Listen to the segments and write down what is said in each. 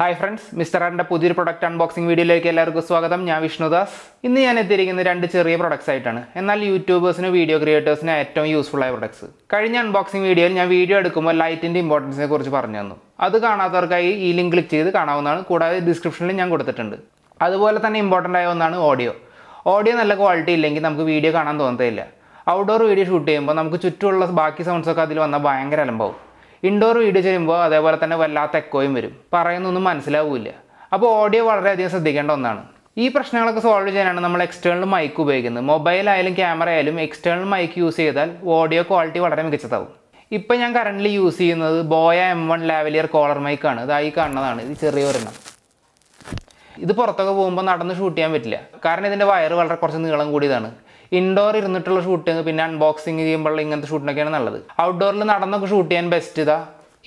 Hi friends mister ആറിന്റെ പുതിയൊരു product unboxing വീഡിയോയിലേക്ക് എല്ലാവർക്കും സ്വാഗതം. ഞാൻ വിഷ്ണുദാസ് ഇന്ന് ഞാൻ എത്തിയിരിക്കുന്നത് രണ്ട് ചെറിയ പ്രൊഡക്ട്സ് ആയിട്ടാണ്. എന്നാൽ യൂട്യൂബേഴ്സിനും വീഡിയോ ക്രിയേറ്റേഴ്സിനും ഏറ്റവും യൂസ്ഫുൾ ആയ പ്രൊഡക്ട്സ് കഴിഞ്ഞ അൺബോക്സിംഗ് വീഡിയോയിൽ ഞാൻ വീഡിയോ എടുക്കുമ്പോൾ ലൈറ്റിന്റെ ഇമ്പോർട്ടൻസിനെ കുറിച്ച് പറഞ്ഞു തന്നു. അത് കാണാത്തവർക്കായി ഈ ലിങ്ക് ക്ലിക്ക് ചെയ്ത് കാണാവുന്നതാണ്. കൂടാതെ ഡിസ്ക്രിപ്ഷനിൽ ഞാൻ കൊടുത്തിട്ടുണ്ട്. അതുപോലെ തന്നെ ഇമ്പോർട്ടന്റ് ആയ ഒന്നാണ് ഓഡിയോ ഓഡിയോ നല്ല ക്വാളിറ്റി ഇല്ലെങ്കിൽ നമുക്ക് വീഡിയോ കാണാൻ തോന്നത്തില്ല ഔട്ട്ഡോർ വീഡിയോ ഷൂട്ട് ചെയ്യുമ്പോൾ നമുക്ക് ചുറ്റുമുള്ള ബാക്കി സൗണ്ട്സൊക്കെ അതിൽ വന്നാൽ ഭയങ്കര അലമ്പാവും. ഇൻഡോർ വീഡിയോ ചെയ്യുമ്പോൾ അതേപോലെ തന്നെ വല്ലാത്ത എക്കോയും വരും. പറയുന്നൊന്നും മനസ്സിലാവില്ല. അപ്പോൾ ഓഡിയോ വളരെയധികം ശ്രദ്ധിക്കേണ്ട ഒന്നാണ്. ഈ പ്രശ്നങ്ങളൊക്കെ സോൾവ് ചെയ്യാനാണ് നമ്മൾ എക്സ്റ്റേണൽ മൈക്ക് ഉപയോഗിക്കുന്നത്. മൊബൈൽ ആയാലും ക്യാമറ ആയാലും എക്സ്റ്റേണൽ മൈക്ക് യൂസ് ചെയ്താൽ ഓഡിയോ ക്വാളിറ്റി വളരെ മികച്ചതാവും. ഇപ്പം ഞാൻ കറന്റ് യൂസ് ചെയ്യുന്നത് Boya M one lavalier collar മൈക്കാണ് ഇതായി കാണുന്നതാണ്. ഇത് ചെറിയ ഒരെണ്ണം. ഇത് പുറത്തൊക്കെ പോകുമ്പോൾ നടന്ന് ഷൂട്ട് ചെയ്യാൻ പറ്റില്ല. കാരണം ഇതിന്റെ വയറ് വളരെ കുറച്ച് നീളം കൂടിയതാണ്. ഇൻഡോർ ഇരുന്നിട്ടുള്ള ഷൂട്ടിങ് പിന്നെ അൺബോക്സിങ് ചെയ്യുമ്പോൾ ഇങ്ങനത്തെ ഷൂട്ടിനൊക്കെയാണ് നല്ലത്. ഔട്ട്ഡോറിൽ നടന്നൊക്കെ ഷൂട്ട് ചെയ്യാൻ ബെസ്റ്റ് ഇതാ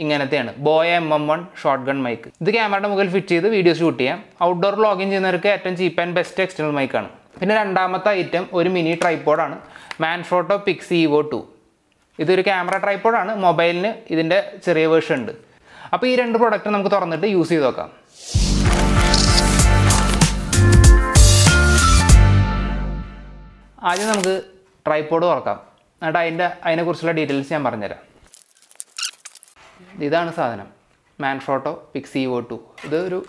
ഇങ്ങനത്തെയാണ്. Boya M M one shotgun mic ഇത് ക്യാമറയുടെ മുകളിൽ ഫിറ്റ് ചെയ്ത് വീഡിയോ ഷൂട്ട് ചെയ്യാം. ഔട്ട്ഡോർ ലോഗിൻ ചെയ്യുന്നവർക്ക് ഏറ്റവും ചീപ്പ് ആൻഡ് ബെസ്റ്റ് എക്സ്റ്റേണൽ മൈക്കാണ് പിന്നെ രണ്ടാമത്തെ ഐറ്റം ഒരു മിനി ട്രൈപ്പോഡാണ് മാൻഫോട്ടോ പിക്സ് ഇവോ ടു ഇതൊരു ക്യാമറ ട്രൈപ്പോഡാണ് മൊബൈലിന് ഇതിന്റെ ചെറിയ വേർഷൻ ഉണ്ട്. അപ്പോൾ ഈ രണ്ട് പ്രോഡക്റ്റ് നമുക്ക് തുറന്നിട്ട് യൂസ് ചെയ്ത് നോക്കാം. ആദ്യം നമുക്ക് ട്രൈപ്പോഡ് തുറക്കാം. എന്നിട്ട് അതിന്റെ അതിനെക്കുറിച്ചുള്ള ഡീറ്റെയിൽസ് ഞാൻ പറഞ്ഞുതരാം. ഇതാണ് സാധനം. മാൻഫോട്ടോ പിക്സി ഒ ടു ഇത് ഒരു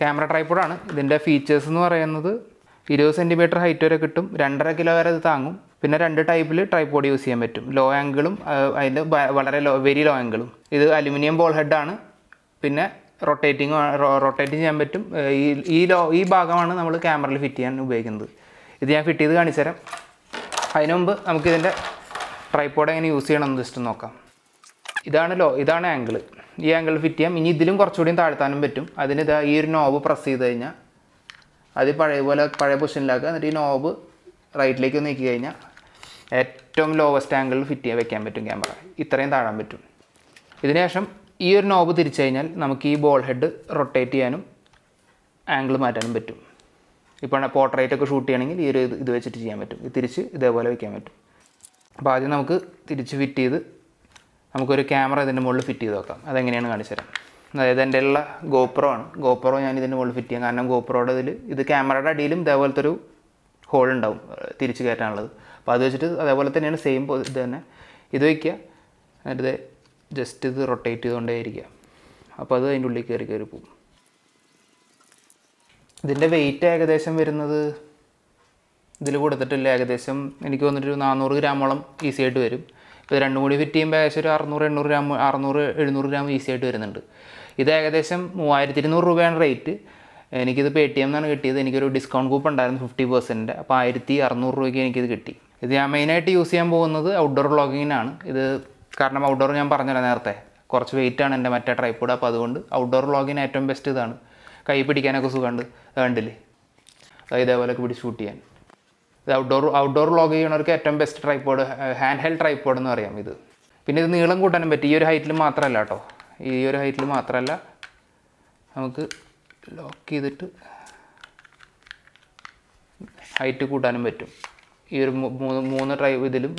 ക്യാമറ ട്രൈപ്പോഡാണ് ഇതിന്റെ ഫീച്ചേഴ്സ് എന്ന് പറയുന്നത് ഇരുപത് സെന്റിമീറ്റർ ഹൈറ്റ് വരെ കിട്ടും. രണ്ടര കിലോ വരെ ഇത് താങ്ങും. പിന്നെ രണ്ട് ടൈപ്പിൽ ട്രൈപ്പോഡ് യൂസ് ചെയ്യാൻ പറ്റും. ലോ ആംഗിളും അതിന്റെ വളരെ ലോ വെരി ലോ ആംഗിളും ഇത് അലുമിനിയം ബോൾ ഹെഡാണ് പിന്നെ റൊട്ടേറ്റിംഗ് റൊട്ടേറ്റ് ചെയ്യാൻ പറ്റും. ഈ ഈ ലോ ഈ ഭാഗമാണ് നമ്മൾ ക്യാമറയിൽ ഫിറ്റ് ചെയ്യാൻ ഉപയോഗിക്കുന്നത്. ഇത് ഞാൻ ഫിറ്റ് ചെയ്ത് കാണിച്ചു തരാം. അതിനു മുമ്പ് നമുക്കിതിന്റെ ട്രൈപ്പോഡ് എങ്ങനെ യൂസ് ചെയ്യണമെന്ന് ജസ്റ്റ് നോക്കാം. ഇതാണ് ലോ ഇതാണ് ആംഗിൾ ഈ ആംഗിൾ ഫിറ്റ് ചെയ്യാം. ഇനി ഇതിലും കുറച്ചുകൂടിയും താഴ്ത്താനും പറ്റും. അതിന് ഇതാ ഈ ഒരു നോബ് പ്രസ് ചെയ്ത് കഴിഞ്ഞാൽ അത് പഴയ പോലെ പഴയ പൊസിഷനിലാക്കുക എന്നിട്ട് ഈ നോബ് റൈറ്റിലേക്ക് നീക്കി കഴിഞ്ഞാൽ ഏറ്റവും ലോവസ്റ്റ് ആംഗിളിൽ ഫിറ്റ് ചെയ്യാൻ വെക്കാൻ പറ്റും ക്യാമറ ഇത്രയും താഴാൻ പറ്റും. ഇതിനുശേഷം ഈ ഒരു നോബ് തിരിച്ചു കഴിഞ്ഞാൽ നമുക്ക് ഈ ബോൾ ഹെഡ് റൊട്ടേറ്റ് ചെയ്യാനും ആംഗിൾ മാറ്റാനും പറ്റും. ഇപ്പോൾ പോർട്രേറ്റ് ഒക്കെ ഷൂട്ട് ചെയ്യണമെങ്കിൽ ഈ ഒരു ഇത് വെച്ചിട്ട് ചെയ്യാൻ പറ്റും. ഇത് തിരിച്ച് ഇതേപോലെ വയ്ക്കാൻ പറ്റും. അപ്പോൾ ആദ്യം നമുക്ക് തിരിച്ച് ഫിറ്റ് ചെയ്ത് നമുക്കൊരു ക്യാമറ ഇതിന്റെ മുകളിൽ ഫിറ്റ് ചെയ്ത് നോക്കാം അതെങ്ങനെയാണ് കാണിച്ചു തരാം. അതായത് എന്റെ ഉള്ള ഗോപ്രോ ആണ്. ഗോപ്രോ ഞാൻ ഇതിന്റെ മുകളിൽ ഫിറ്റ് ചെയ്യാം. കാരണം ഗോപ്രോയുടെ ഇതിൽ ഇത് ക്യാമറയുടെ അടിയിലും ഇതേപോലത്തെ ഒരു ഹോൾ ഉണ്ടാവും തിരിച്ച് കയറ്റാനുള്ളത്. അപ്പോൾ അത് വെച്ചിട്ട് അതേപോലെ തന്നെയാണ് സെയിം ഇത് തന്നെ. ഇത് വയ്ക്കുക എന്നിട്ട് ജസ്റ്റ് ഇത് റൊട്ടേറ്റ് ചെയ്തുകൊണ്ടേ ഇരിക്കുക അപ്പോൾ അത് അതിന്റെ ഉള്ളിൽ കയറി കയറി പോകും. ഇതിന്റെ വെയിറ്റ് ഏകദേശം വരുന്നത് ഇതിൽ കൊടുത്തിട്ടില്ല. ഏകദേശം എനിക്ക് വന്നിട്ട് നാനൂറ് ഗ്രാമോളം ഈസി ആയിട്ട് വരും. ഇപ്പോൾ ഇത് രണ്ടും കൂടി ഫിറ്റ് ചെയ്യുമ്പോൾ ഏകദേശം ഒരു അറുന്നൂറ് എണ്ണൂറ് ഗ്രാം അറുന്നൂറ് എഴുന്നൂറ് ഗ്രാം ഈസി ആയിട്ട് വരുന്നുണ്ട്. ഇത് ഏകദേശം മൂവായിരത്തി ഇരുന്നൂറ് രൂപയാണ് റേറ്റ് എനിക്കിത് പേ ടി എം എന്നാണ് കിട്ടിയത്. എനിക്കൊരു ഡിസ്കൗണ്ട് കൂപ്പൺ ഉണ്ടായിരുന്നു ഫിഫ്റ്റി പെർസെന്റ് അപ്പോൾ ആയിരത്തി അറുന്നൂറ് രൂപയ്ക്ക് എനിക്കിത് കിട്ടി. ഇത് ഞാൻ മെയിനായിട്ട് യൂസ് ചെയ്യാൻ പോകുന്നത് ഔട്ട്ഡോർ വ്ളോഗിങ്ങിനാണ് ഇത് കാരണം ഔട്ട്ഡോർ ഞാൻ പറഞ്ഞല്ലോ നേരത്തെ. കുറച്ച് വെയിറ്റാണ് എന്റെ മറ്റേ ട്രൈപ്പോഡ് അപ്പോൾ അതുകൊണ്ട് ഔട്ട്ഡോർ വ്ളോഗിന് ഏറ്റവും ബെസ്റ്റ് ഇതാണ്. കൈ പിടിക്കാനൊക്കെ സുഖമുണ്ട് അതായത് ഇതേപോലെയൊക്കെ പിടിച്ച് ഷൂട്ട് ചെയ്യാൻ. ഇത് ഔട്ട്ഡോർ ഔട്ട്ഡോർ വ്ളോഗ് ചെയ്യണവർക്ക് ഏറ്റവും best tripod hand held tripod എന്ന് പറയാം ഇത്. പിന്നെ ഇത് നീളം കൂട്ടാനും പറ്റും. ഈ ഒരു ഹൈറ്റിൽ മാത്രമല്ല കേട്ടോ ഈ ഒരു ഹൈറ്റിൽ മാത്രമല്ല നമുക്ക് ലോക്ക് ചെയ്തിട്ട് ഹൈറ്റ് കൂട്ടാനും പറ്റും. ഈ ഒരു മൂന്ന് മൂന്ന് ട്രൈ ഇതിലും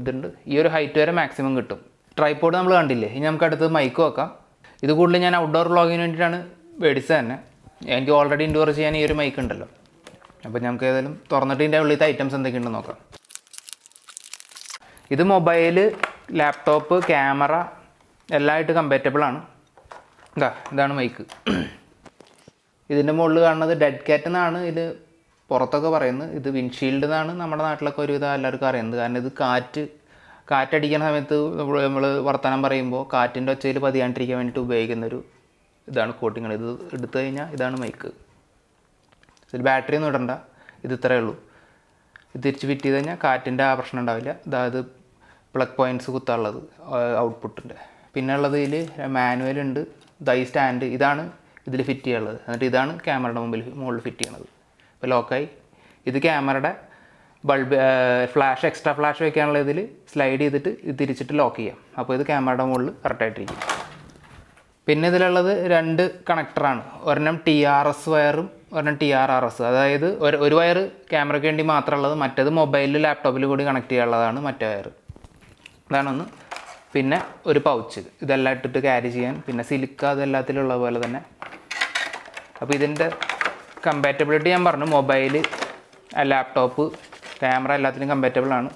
ഇതുണ്ട്. ഈ ഒരു ഹൈറ്റ് വരെ മാക്സിമം കിട്ടും. ട്രൈപ്പോഡ് നമ്മൾ കണ്ടില്ലേ? ഇനി നമുക്ക് അടുത്ത് മൈക്ക് വെക്കാം. ഇത് കൂടുതൽ ഞാൻ ഔട്ട്ഡോർ വ്ളോഗിന് വേണ്ടിയിട്ടാണ് മേടിച്ചത് തന്നെ. എനിക്ക് ഓൾറെഡി ഇൻഡോർ ചെയ്യാൻ ഈ ഒരു മൈക്ക് ഉണ്ടല്ലോ. അപ്പോൾ നമുക്ക് ഏതായാലും തുറന്നിട്ട് ഇതിന്റെ ഉള്ളിലത്തെ ഐറ്റംസ് എന്തൊക്കെയുണ്ടെന്ന് നോക്കാം. ഇത് മൊബൈൽ ലാപ്ടോപ്പ് ക്യാമറ എല്ലാമായിട്ട് കമ്പാറ്റബിൾ ആണ്. ഇതാ ഇതാണ് മൈക്ക് ഇതിന്റെ മുകളിൽ കാണുന്നത് ഡെഡ് കാറ്റ് എന്നാണ് ഇത് പുറത്തൊക്കെ പറയുന്നത്. ഇത് വിൻഷീൽഡ് എന്നാണ് നമ്മുടെ നാട്ടിലൊക്കെ ഒരുവിധം എല്ലാവർക്കും അറിയുന്നത്. കാരണം ഇത് കാറ്റ് കാറ്റടിക്കുന്ന സമയത്ത് നമ്മൾ വർത്തമാനം പറയുമ്പോൾ കാറ്റിന്റെ ഒച്ചയിൽ പതിയാണ്ടിരിക്കാൻ വേണ്ടിയിട്ട് ഉപയോഗിക്കുന്ന ഒരു ഇതാണ് കോട്ടിങ്ങൾ ഇത് എടുത്തു കഴിഞ്ഞാൽ ഇതാണ് മൈക്ക് ഇതിൽ ബാറ്ററി ഒന്നും ഇടണ്ട. ഇത് ഇത്രയേ ഉള്ളൂ. ഇത് തിരിച്ച് ഫിറ്റ് ചെയ്ത് കഴിഞ്ഞാൽ കാറ്റിന്റെ ആ പ്രശ്നം ഉണ്ടാവില്ല. അതായത് പ്ലഗ് പോയിന്റ്സ് കുത്താനുള്ളത് ഔട്ട്പുട്ടിന്റെ പിന്നെ ഉള്ളത് ഇതിൽ മാനുവൽ ഉണ്ട്. ദൈ സ്റ്റാൻഡ് ഇതാണ് ഇതിൽ ഫിറ്റ് ചെയ്യാനുള്ളത്. എന്നിട്ട് ഇതാണ് ക്യാമറയുടെ മുമ്പിൽ മുകളിൽ ഫിറ്റ് ചെയ്യണത്. ഇപ്പോൾ ലോക്കായി ഇത് ക്യാമറയുടെ ബൾബ് ഫ്ലാഷ് എക്സ്ട്രാ ഫ്ലാഷ് വയ്ക്കാനുള്ള ഇതിൽ സ്ലൈഡ് ചെയ്തിട്ട് ഇത് തിരിച്ചിട്ട് ലോക്ക് ചെയ്യാം. അപ്പോൾ ഇത് ക്യാമറയുടെ മുകളിൽ കറക്റ്റായിട്ടിരിക്കും പിന്നെ ഇതിലുള്ളത് രണ്ട് കണക്ടറാണ്. ഒരെണ്ണം ടി ആർ എസ് വയറും ഒരെണ്ണം ടി ആർ ആർ എസ് അതായത് ഒരു ഒരു വയർ ക്യാമറയ്ക്ക് വേണ്ടി മാത്രമുള്ളത് മറ്റേത് മൊബൈലിൽ ലാപ്ടോപ്പിൽ കൂടി കണക്ട് ചെയ്യാനുള്ളതാണ് മറ്റേ വയർ ഇതാണ് ഒന്ന്. പിന്നെ ഒരു പൗച്ച് ഇതെല്ലാം ഇട്ടിട്ട് ക്യാരി ചെയ്യാൻ. പിന്നെ സിലിക്ക അതെല്ലാത്തിലുള്ള പോലെ തന്നെ. അപ്പോൾ ഇതിന്റെ കമ്പാറ്റബിലിറ്റി ഞാൻ പറഞ്ഞു. മൊബൈൽ ലാപ്ടോപ്പ് ക്യാമറ എല്ലാത്തിനും കമ്പാറ്റബിൾ ആണ്.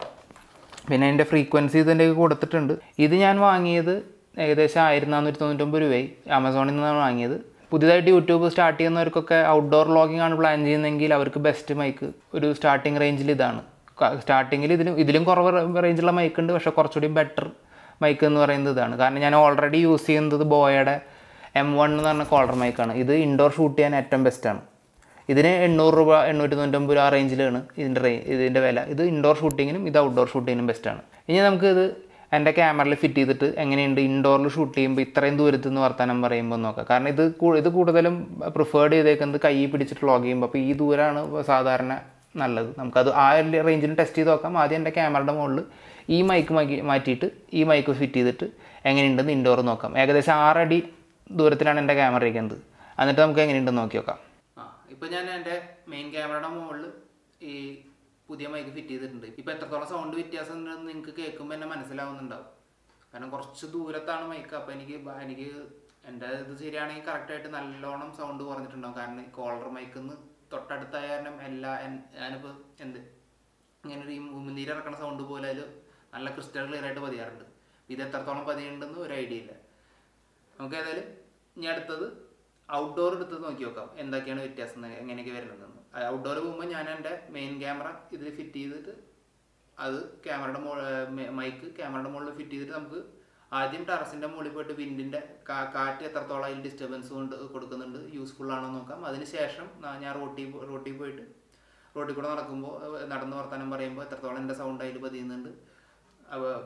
പിന്നെ അതിന്റെ ഫ്രീക്വൻസി ഇതിന്റെ കൊടുത്തിട്ടുണ്ട്. ഇത് ഞാൻ വാങ്ങിയത് ഏകദേശം ആയിരത്തി നാനൂറ്റി തൊണ്ണൂറ്റൊമ്പത് രൂപയായി. ആമസോണിൽ നിന്നാണ് വാങ്ങിയത്. പുതിയതായിട്ട് യൂട്യൂബ് സ്റ്റാർട്ട് ചെയ്യുന്നവർക്കൊക്കെ ഔട്ട്ഡോർ വ്ളോഗിംഗ് ആണ് പ്ലാൻ ചെയ്യുന്നതെങ്കിൽ അവർക്ക് ബെസ്റ്റ് മൈക്ക് ഒരു സ്റ്റാർട്ടിങ് റേഞ്ചിൽ ഇതാണ്. സ്റ്റാർട്ടിങ്ങിൽ ഇതിലും ഇതിലും കുറവ് റേഞ്ചുള്ള മൈക്ക് ഉണ്ട്. പക്ഷേ കുറച്ചുകൂടി ബെറ്റർ മൈക്ക് എന്ന് പറയുന്നത് ഇതാണ്. കാരണം ഞാൻ ഓൾറെഡി യൂസ് ചെയ്യുന്നത് ബോയയുടെ എം വൺ എന്ന് പറഞ്ഞ കോളർ മൈക്കാണ് ഇത് ഇൻഡോർ ഷൂട്ട് ചെയ്യാൻ ഏറ്റവും ബെസ്റ്റാണ് ഇതിന് എണ്ണൂറ് രൂപ എണ്ണൂറ്റി തൊണ്ണൂറ്റൊമ്പത് രൂപ ആ റേഞ്ചിലാണ് ഇതിന്റെ റേ ഇതിന്റെ വില. ഇത് ഇൻഡോർ ഷൂട്ടിങ്ങിനും ഇത് ഔട്ട്ഡോർ ഷൂട്ടിങ്ങിനും ബെസ്റ്റാണ് ഇനി നമുക്ക് ഇത് എന്റെ ക്യാമറയിൽ ഫിറ്റ് ചെയ്തിട്ട് എങ്ങനെയുണ്ട് ഇൻഡോറിൽ ഷൂട്ട് ചെയ്യുമ്പോൾ ഇത്രയും ദൂരത്ത് നിന്ന് വർത്തമാനം പറയുമ്പോൾ നോക്കാം. കാരണം ഇത് ഇത് കൂടുതലും പ്രിഫേർഡ് ചെയ്തേക്കുന്നത് കൈ പിടിച്ചിട്ട് വ്ളോഗ് ചെയ്യുമ്പോൾ അപ്പോൾ ഈ ദൂരമാണ് സാധാരണ നല്ലത്. നമുക്കത് ആ റേഞ്ചിൽ ടെസ്റ്റ് ചെയ്ത് നോക്കാം. ആദ്യം എന്റെ ക്യാമറയുടെ മുകളിൽ ഈ മൈക്ക് മാറ്റിയിട്ട് ഈ മൈക്ക് ഫിറ്റ് ചെയ്തിട്ട് എങ്ങനെയുണ്ടെന്ന് ഇൻഡോർ നോക്കാം. ഏകദേശം ആറടി ദൂരത്തിലാണ് എന്റെ ക്യാമറ ഇരിക്കുന്നത്. എന്നിട്ട് നമുക്ക് എങ്ങനെയുണ്ടെന്ന് നോക്കി നോക്കാം. ഇപ്പോൾ ഞാൻ എന്റെ മെയിൻ ക്യാമറയുടെ മുകളിൽ ഈ പുതിയ മൈക്ക് ഫിറ്റ് ചെയ്തിട്ടുണ്ട്. ഇപ്പോൾ എത്രത്തോളം സൗണ്ട് വ്യത്യാസം നിങ്ങൾക്ക് കേൾക്കുമ്പോൾ എന്നെ മനസ്സിലാവുന്നുണ്ടാവും. കാരണം കുറച്ച് ദൂരത്താണ് മൈക്ക് അപ്പോൾ എനിക്ക് എനിക്ക് എന്റെ ഇത് ശരിയാണെങ്കിൽ കറക്റ്റായിട്ട് നല്ലോണം സൗണ്ട് കുറഞ്ഞിട്ടുണ്ടാവും. കാരണം കോളർ മൈക്കിൽ നിന്ന് തൊട്ടടുത്തായ കാരണം എല്ലാ ഞാനിപ്പോ എന്ത് ഇങ്ങനെ ഒരു ഈ ഉമിനീര് ഇറക്കണ സൗണ്ട് പോലെ അതിൽ നല്ല ക്രിസ്റ്റൽ ക്ലിയർ ആയിട്ട് പതിയാറുണ്ട്. ഇത് എത്രത്തോളം പതിയുണ്ടെന്ന് ഒരു ഐഡിയ ഇല്ല. നമുക്ക് ഏതായാലും ഇനി അടുത്തത് ഔട്ട്ഡോർ എടുത്ത് നോക്കി നോക്കാം. എന്തൊക്കെയാണ് വ്യത്യാസം എങ്ങനെയൊക്കെ വരുന്നതെന്ന്. ഔട്ട്ഡോർ പോകുമ്പോൾ ഞാൻ എന്റെ മെയിൻ ക്യാമറ ഇതിൽ ഫിറ്റ് ചെയ്തിട്ട് അത് ക്യാമറയുടെ മോ മൈക്ക് ക്യാമറയുടെ മുകളിൽ ഫിറ്റ് ചെയ്തിട്ട് നമുക്ക് ആദ്യം ടെറസിന്റെ മുകളിൽ പോയിട്ട് വിൻഡിന്റെ കാറ്റ് എത്രത്തോളം അതിൽ ഡിസ്റ്റർബൻസ് കൊണ്ട് കൊടുക്കുന്നുണ്ട് യൂസ്ഫുൾ ആണോ നോക്കാം. അതിനുശേഷം ശേഷം ഞാൻ റോട്ടി റോട്ടി പോയിട്ട് റോട്ടിൽ കൂടെ നടക്കുമ്പോൾ നടന്ന് വർത്താനം പറയുമ്പോൾ എത്രത്തോളം എന്റെ സൗണ്ട് അതിൽ പതിയുന്നുണ്ട്.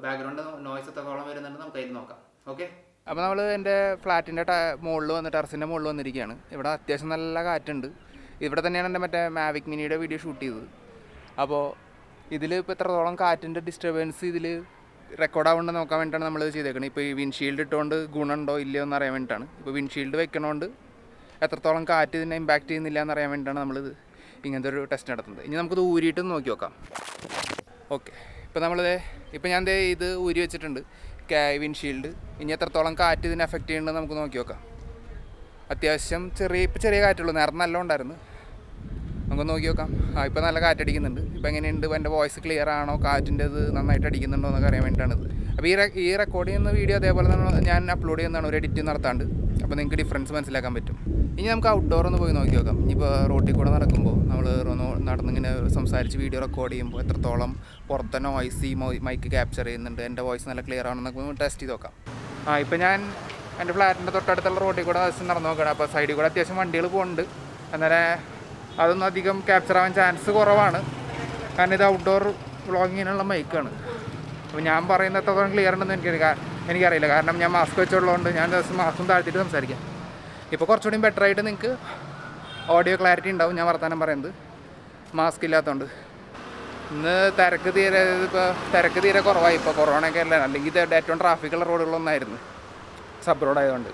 ബാക്ക്ഗ്രൗണ്ട് നോയ്സ് എത്രത്തോളം വരുന്നുണ്ട് നമുക്ക് അതിൽ നോക്കാം. ഓക്കെ അപ്പോൾ നമ്മൾ എന്റെ ഫ്ലാറ്റിന്റെ മുകളിൽ വന്ന് ടെറസിന്റെ മുകളിൽ വന്നിരിക്കുകയാണ് ഇവിടെ അത്യാവശ്യം നല്ല കാറ്റുണ്ട്. ഇവിടെ തന്നെയാണ് എന്റെ മറ്റേ മാവിക് മിനിയുടെ വീഡിയോ ഷൂട്ട് ചെയ്തത്. അപ്പോൾ ഇതിൽ ഇപ്പോൾ എത്രത്തോളം കാറ്റിന്റെ ഡിസ്റ്റർബൻസ് ഇതിൽ റെക്കോർഡ് ആവുന്നുണ്ട് നോക്കാൻ വേണ്ടിയിട്ടാണ് നമ്മൾ ഇത് ചെയ്തേക്കുന്നത് ഇപ്പോൾ ഈ വിൻഷീൽഡ് ഇട്ടുകൊണ്ട് ഗുണമുണ്ടോ ഇല്ലയോ എന്ന് അറിയാൻ വേണ്ടിയിട്ടാണ്. ഇപ്പോൾ വിൻഷീൽഡ് വെക്കണോണ്ട് എത്രത്തോളം കാറ്റ് ഇതിനെ ഇമ്പാക്റ്റ് ചെയ്യുന്നില്ല എന്ന് അറിയാൻ വേണ്ടിയിട്ടാണ് നമ്മളിത് ഇങ്ങനത്തെ ഒരു ടെസ്റ്റ് നടത്തുന്നത്. ഇനി നമുക്കിത് ഊരിയിട്ട് നോക്കി നോക്കാം. ഓക്കെ ഇപ്പോൾ നമ്മളിത് ഇപ്പോൾ ഞാൻ ഇത് ഊരി വെച്ചിട്ടുണ്ട്. വിൻഷീൽഡ് ഇനി എത്രത്തോളം കാറ്റ് ഇതിനെ എഫക്റ്റ് ചെയ്യുന്നുണ്ടെന്ന് നമുക്ക് നോക്കി നോക്കാം. അത്യാവശ്യം ചെറിയ ഇപ്പോൾ ചെറിയ കാറ്റുള്ളൂ നേരം നല്ല ഉണ്ടായിരുന്നു. നമുക്ക് നോക്കി നോക്കാം. ആ ഇപ്പോൾ നല്ല കാറ്റടിക്കുന്നുണ്ട് ഇപ്പോൾ എങ്ങനെയുണ്ട്? എന്റെ വോയിസ് ക്ലിയർ ആണോ? കാറ്റിന്റെ ഇത് നന്നായിട്ട് അടിക്കുന്നുണ്ടോ എന്നൊക്കെ അറിയാൻ വേണ്ടിയിട്ടാണിത്. അപ്പോൾ ഈ ഈ റെക്കോർഡ് ചെയ്യുന്ന വീഡിയോ അതേപോലെ തന്നെ ഞാൻ അപ്ലോഡ് ചെയ്യുന്നതാണ്. ഒരു എഡിറ്റ് നടത്താണ്ട്. അപ്പോൾ നിങ്ങൾക്ക് ഡിഫറൻസ് മനസ്സിലാക്കാൻ പറ്റും. ഇനി നമുക്ക് ഔട്ട്ഡോർ ഒന്ന് പോയി നോക്കി നോക്കാം. ഇനിയിപ്പോൾ റോട്ടിൽ കൂടെ നടക്കുമ്പോൾ നമ്മൾ നടന്നിങ്ങനെ സംസാരിച്ച് വീഡിയോ റെക്കോർഡ് ചെയ്യുമ്പോൾ എത്രത്തോളം പുറത്തെ നോയ്സ് ഈ മൈക്ക് ക്യാപ്ചർ ചെയ്യുന്നുണ്ട് എന്റെ വോയിസ് നല്ല ക്ലിയർ ആണെന്നൊക്കെ ടെസ്റ്റ് ചെയ്ത് നോക്കാം. ആ ഇപ്പോൾ ഞാൻ എന്റെ ഫ്ലാറ്റിന്റെ തൊട്ടടുത്തുള്ള റോഡിൽ കൂടെ ദിവസം നടന്നു നോക്കണം. അപ്പോൾ സൈഡിൽ കൂടെ അത്യാവശ്യം വണ്ടികൾ പോകുന്നുണ്ട് അന്നേരം അതൊന്നും അധികം ക്യാപ്ചർ ആവാൻ ചാൻസ് കുറവാണ്. കാരണം ഇത് ഔട്ട്ഡോർ വ്ളോഗിങ്ങിനുള്ള മൈക്കാണ് അപ്പോൾ ഞാൻ പറയുന്ന എത്രത്തോളം ക്ലിയർ ഉണ്ടെന്ന് എനിക്കറിയാം എനിക്കറിയില്ല. കാരണം ഞാൻ മാസ്ക് വെച്ചുള്ളതുകൊണ്ട് ഞാൻ ദിവസം മാസ്കും താഴ്ത്തിയിട്ട് സംസാരിക്കാം. ഇപ്പോൾ കുറച്ചുകൂടി ബെറ്റർ ആയിട്ട് നിങ്ങൾക്ക് ഓഡിയോ ക്ലാരിറ്റി ഉണ്ടാവും ഞാൻ വർത്തമാനം പറയുന്നത്. മാസ്ക് ഇല്ലാത്തതുകൊണ്ട് ഇന്ന് തിരക്ക് തീരെ ഇപ്പോൾ തിരക്ക് തീരെ കുറവായി. ഇപ്പോൾ കൊറോണയൊക്കെ അല്ല? അല്ലെങ്കിൽ ഇത് ഏറ്റവും ട്രാഫിക്കുള്ള റോഡുകളൊന്നായിരുന്നു സബ് റോഡ് ആയതുകൊണ്ട്.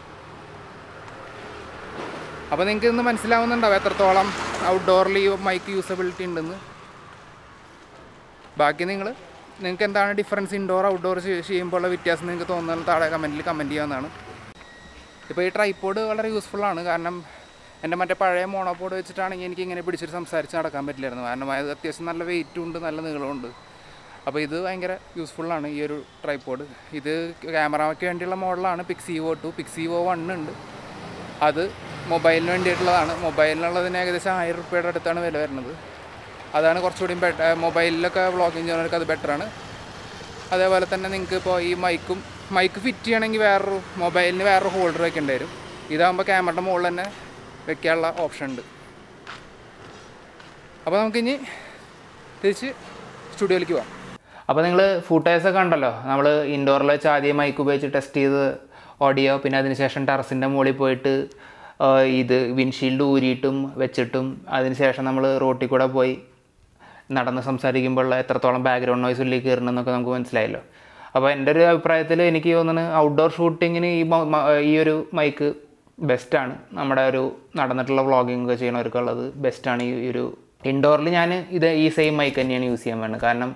അപ്പോൾ നിങ്ങൾക്ക് ഇന്ന് മനസ്സിലാവുന്നുണ്ടാവും എത്രത്തോളം ഔട്ട്ഡോറിൽ ഈ മൈക്ക് യൂസബിലിറ്റി ഉണ്ടെന്ന്. ബാക്കി നിങ്ങൾ നിങ്ങൾക്ക് എന്താണ് ഡിഫറൻസ് ഇൻഡോർ ഔട്ട്ഡോർ ചെയ്യുമ്പോൾ ഉള്ള വ്യത്യാസം നിങ്ങൾക്ക് തോന്നുന്നത്? താഴെ കമന്റിൽ കമന്റ് ചെയ്യാവുന്നതാണ്. ഇപ്പോൾ ഈ ട്രൈപ്പോഡ് വളരെ യൂസ്ഫുൾ ആണ്. കാരണം എന്റെ മറ്റേ പഴയ മോണോപോഡ് വെച്ചിട്ടാണെങ്കിൽ എനിക്ക് ഇങ്ങനെ പിടിച്ചിട്ട് സംസാരിച്ച് നടക്കാൻ പറ്റില്ലായിരുന്നു. കാരണം അത് അത്യാവശ്യം നല്ല വെയിറ്റും ഉണ്ട് നല്ല നീളമുണ്ട് അപ്പോൾ ഇത് ഭയങ്കര യൂസ്ഫുള്ളാണ് ഈ ഒരു ട്രൈപ്പോഡ് ഇത് ക്യാമറയ്ക്ക് വേണ്ടിയുള്ള മോഡലാണ് പിക്സിവോ ടു പിക്സിവോ വൺ ഉണ്ട്. അത് മൊബൈലിന് വേണ്ടിയിട്ടുള്ളതാണ്. മൊബൈലിനുള്ളതിന് ഏകദേശം ആയിരം റുപ്യയുടെ അടുത്താണ് വില വരുന്നത്. അതാണ് കുറച്ചുകൂടി ബെറ്റർ മൊബൈലിലൊക്കെ വ്ളോഗിങ് ചെയ്യുന്നവർക്ക് അത് ബെറ്ററാണ്. അതേപോലെ തന്നെ നിങ്ങൾക്ക് ഇപ്പോൾ ഈ മൈക്കും മൈക്ക് ഫിറ്റ് ചെയ്യണമെങ്കിൽ വേറൊരു മൊബൈലിന് വേറൊരു ഹോൾഡർ വെക്കേണ്ടി വരും. ഇതാകുമ്പോൾ ക്യാമറയുടെ മുകളിൽ തന്നെ വെക്കാനുള്ള ഓപ്ഷൻ ഉണ്ട് അപ്പോൾ നമുക്കിനി തിരിച്ച് സ്റ്റുഡിയോയിലേക്ക് പോകാം അപ്പോൾ നിങ്ങൾ ഫുട്ടേഴ്സൊക്കെ ഉണ്ടല്ലോ നമ്മൾ ഇൻഡോറിൽ ആദ്യം മൈക്ക് ഉപയോഗിച്ച് ടെസ്റ്റ് ചെയ്ത് ഓഡിയോ പിന്നെ അതിനുശേഷം ടെറസിന്റെ മുകളിൽ പോയിട്ട് ഇത് വിൻഷീൽഡ് ഊരിയിട്ടും വെച്ചിട്ടും അതിനുശേഷം നമ്മൾ റോട്ടിൽ കൂടെ പോയി നടന്ന് സംസാരിക്കുമ്പോൾ എത്രത്തോളം ബാക്ക്ഗ്രൗണ്ട് നോയ്സ് ഉള്ളിൽ കയറണമെന്നൊക്കെ നമുക്ക് മനസ്സിലായല്ലോ. അപ്പോൾ എന്റെ ഒരു അഭിപ്രായത്തിൽ എനിക്ക് തോന്നുന്നത് ഔട്ട്ഡോർ ഷൂട്ടിങ്ങിന് ഈ ഈ ഒരു മൈക്ക് ബെസ്റ്റാണ് നമ്മുടെ ഒരു നടന്നിട്ടുള്ള വ്ളോഗിങ് ഒക്കെ ചെയ്യണവർക്കുള്ളത് ബെസ്റ്റാണ് ഈ ഒരു ഇൻഡോറിൽ ഞാൻ ഇത് ഈ സെയിം മൈക്ക് തന്നെയാണ് യൂസ് ചെയ്യാൻ വേണ്ടത്. കാരണം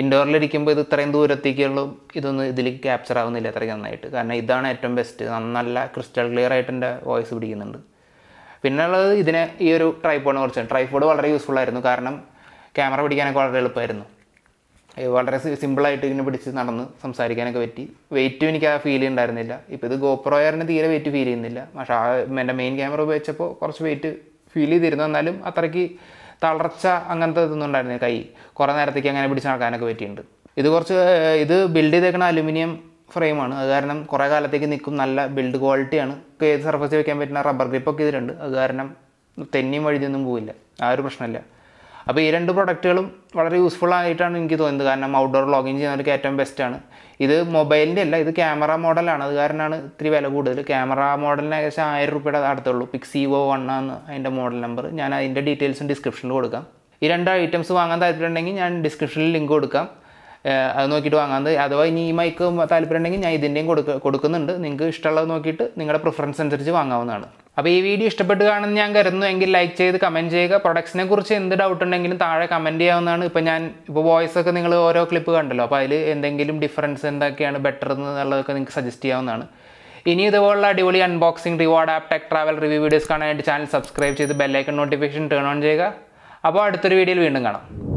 ഇൻഡോറിലിരിക്കുമ്പോൾ ഇത് ഇത്രയും ദൂരത്തേക്കുള്ള ഇതൊന്നും ഇതിലേക്ക് ക്യാപ്ചർ ആവുന്നില്ല അത്രയ്ക്ക് നന്നായിട്ട്. കാരണം ഇതാണ് ഏറ്റവും ബെസ്റ്റ് നല്ല ക്രിസ്റ്റൽ ക്ലിയർ ആയിട്ട് എന്റെ വോയിസ് പിടിക്കുന്നുണ്ട്. പിന്നെ ഉള്ളത് ഇതിനെ ഈ ഒരു ട്രൈപ്പോഡിനെ കുറിച്ചാണ്. ട്രൈപ്പോഡ് വളരെ യൂസ്ഫുൾ ആയിരുന്നു. കാരണം ക്യാമറ പിടിക്കാനൊക്കെ വളരെ എളുപ്പമായിരുന്നു. വളരെ സിമ്പിളായിട്ട് ഇങ്ങനെ പിടിച്ച് നടന്ന് സംസാരിക്കാനൊക്കെ പറ്റി. വെയിറ്റും എനിക്ക് ആ ഫീൽ ഉണ്ടായിരുന്നില്ല. ഇപ്പോൾ ഇത് ഗോപ്രോയറിന് തീരെ വെയിറ്റ് ഫീൽ ചെയ്യുന്നില്ല. പക്ഷേ ആ എന്റെ മെയിൻ ക്യാമറ ഉപയോഗിച്ചപ്പോൾ കുറച്ച് വെയിറ്റ് ഫീൽ ചെയ്തിരുന്നു. എന്നാലും അത്രയ്ക്ക് തളർച്ച അങ്ങനത്തെ ഇതൊന്നും ഉണ്ടായിരുന്നില്ല. കൈ കുറേ നേരത്തേക്ക് അങ്ങനെ പിടിച്ച് നടക്കാനൊക്കെ പറ്റിയിട്ടുണ്ട്. ഇത് കുറച്ച് ഇത് ബിൽഡ് ചെയ്തേക്കുന്ന അലുമിനിയം ഫ്രെയിമാണ്. അത് കാരണം കുറേ കാലത്തേക്ക് നിൽക്കും. നല്ല ബിൽഡ് ക്വാളിറ്റിയാണ് ഏത് സർഫസിൽ വെക്കാൻ പറ്റുന്ന റബ്ബർ ഗ്രിപ്പൊക്കെ ഇതിലുണ്ട്. അത് കാരണം തെന്നിയും വഴുതിയൊന്നും പോവില്ല. ആ ഒരു പ്രശ്നമില്ല. അപ്പോൾ ഈ രണ്ട് പ്രൊഡക്റ്റുകളും വളരെ യൂസ്ഫുൾ ആയിട്ടാണ് എനിക്ക് തോന്നുന്നത് കാരണം ഔട്ട്ഡോർ ലോഗിൻ ചെയ്യുന്നവർക്ക് ഏറ്റവും ബെസ്റ്റാണ് ഇത് മൊബൈലിന്റെ അല്ല ഇത് ക്യാമറ മോഡലാണ് അത് കാരണമാണ് ഇത്തിരി വില കൂടുതൽ. ക്യാമറ മോഡലിന് ഏകദേശം ആയിരം രൂപയുടെ അടുത്തുള്ളൂ. പിക്സിവോ വൺ ആണ് അതിന്റെ മോഡൽ നമ്പർ ഞാൻ അതിന്റെ ഡീറ്റെയിൽസും ഡിസ്ക്രിപ്ഷനിൽ കൊടുക്കാം. ഈ രണ്ട് ഐറ്റംസ് വാങ്ങാൻ താല്പര്യമുണ്ടെങ്കിൽ ഞാൻ ഡിസ്ക്രിപ്ഷനിൽ ലിങ്ക് കൊടുക്കാം. അത് നോക്കിയിട്ട് വാങ്ങാന്ന് അഥവാ ഇനി ഈ മൈക്ക് താല്പര്യം ഉണ്ടെങ്കിൽ ഞാൻ ഇതിന്റെയും കൊടുക്ക കൊടുക്കുന്നുണ്ട്. നിങ്ങൾക്ക് ഇഷ്ടമുള്ളത് നോക്കിയിട്ട് നിങ്ങളുടെ പ്രിഫറൻസ് അനുസരിച്ച് വാങ്ങാവുന്നതാണ്. അപ്പോൾ ഈ വീഡിയോ ഇഷ്ടപ്പെട്ട് കാണുന്ന ഞാൻ കരുതുന്നു എങ്കിൽ ലൈക്ക് ചെയ്ത് കമന്റ് ചെയ്യുക. പ്രൊഡക്ട്സിനെ കുറിച്ച് എന്ത് ഡൗട്ട് ഉണ്ടെങ്കിലും താഴെ കമന്റ് ചെയ്യാവുന്നതാണ്. ഇപ്പോൾ ഞാൻ ഇപ്പോൾ വോയിസ് ഒക്കെ നിങ്ങൾ ഓരോ ക്ലിപ്പ് കണ്ടല്ലോ. അപ്പോൾ അതിൽ എന്തെങ്കിലും ഡിഫറൻസ് എന്തൊക്കെയാണ് ബെറ്റർ എന്നുള്ളതൊക്കെ നിങ്ങൾക്ക് സജസ്റ്റ് ചെയ്യാവുന്നതാണ്. ഇനി ഇതുപോലുള്ള അടിപൊളി unboxing reward app tech travel review videos കാണാനായിട്ട് ചാനൽ സബ്സ്ക്രൈബ് ചെയ്ത് bell icon notification turn on ചെയ്യുക. അപ്പോൾ അടുത്തൊരു വീഡിയോയിൽ വീണ്ടും കാണാം.